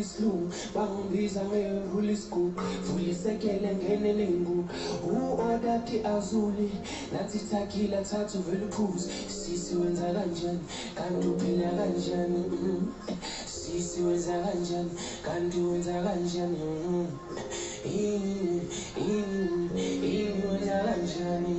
isilungu bangibiza ngevula isigubhu vula isekele ngene nengu u-odati azuli. Nathi takhila thathu vele uphuze sisi wenza kanjani? Kanti uphila kanjani? Sisi wenza kanjani? Kanti wenza kanjani? Mm. ini ini wenza kanjani?